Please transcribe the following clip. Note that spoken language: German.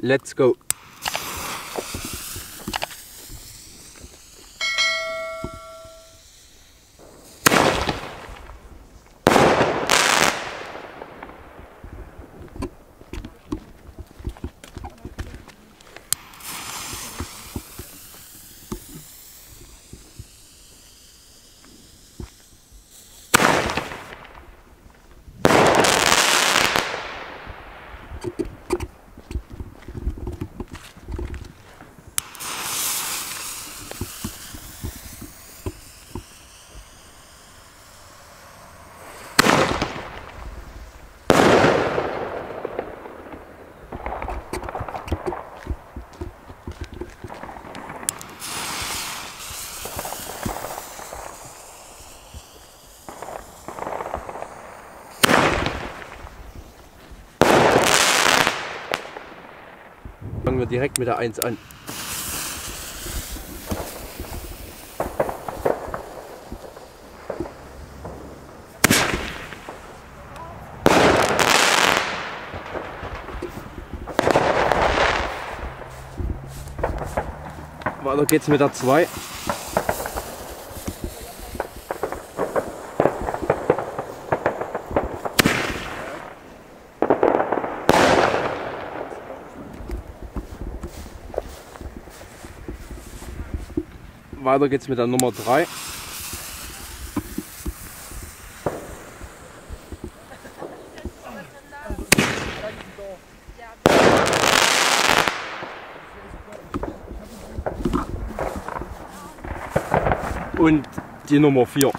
Let's go. Fangen wir direkt mit der 1 an. Weiter geht's mit der 2. Weiter geht's mit der Nummer 3. Und die Nummer 4.